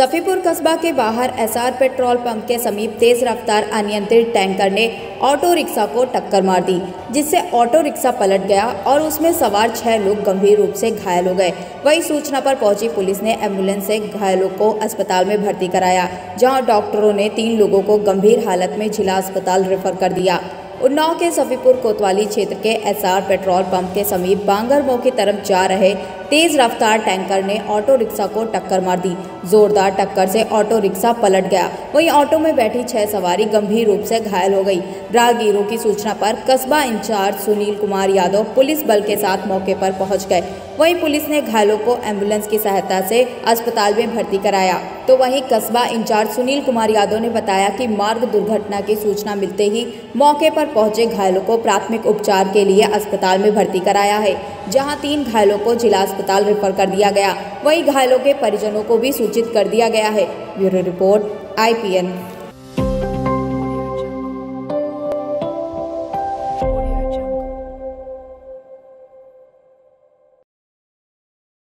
सफीपुर कस्बा के बाहर एसआर पेट्रोल पंप के समीप तेज रफ्तार अनियंत्रित टैंकर ने ऑटो रिक्शा को टक्कर मार दी, जिससे ऑटो रिक्शा पलट गया और उसमें सवार छह लोग गंभीर रूप से घायल हो गए। वही सूचना पर पहुँची पुलिस ने एंबुलेंस से घायलों को अस्पताल में भर्ती कराया, जहाँ डॉक्टरों ने तीन लोगों को गंभीर हालत में जिला अस्पताल रेफर कर दिया। उन्नाव के सफीपुर कोतवाली क्षेत्र के एसआर पेट्रोल पंप के समीप बांगर मो की तरफ़ जा रहे तेज रफ्तार टैंकर ने ऑटो रिक्शा को टक्कर मार दी। जोरदार टक्कर से ऑटो रिक्शा पलट गया। वहीं ऑटो में बैठी छह सवारी गंभीर रूप से घायल हो गई। राहगीरों की सूचना पर कस्बा इंचार्ज सुनील कुमार यादव पुलिस बल के साथ मौके पर पहुँच गए। वहीं पुलिस ने घायलों को एंबुलेंस की सहायता से अस्पताल में भर्ती कराया। तो वहीं कस्बा इंचार्ज सुनील कुमार यादव ने बताया कि मार्ग दुर्घटना की सूचना मिलते ही मौके पर पहुँचे घायलों को प्राथमिक उपचार के लिए अस्पताल में भर्ती कराया है, जहाँ तीन घायलों को जिला अस्पताल रेफर कर दिया गया। वहीं घायलों के परिजनों को भी सूचित कर दिया गया है। ब्यूरो रिपोर्ट आई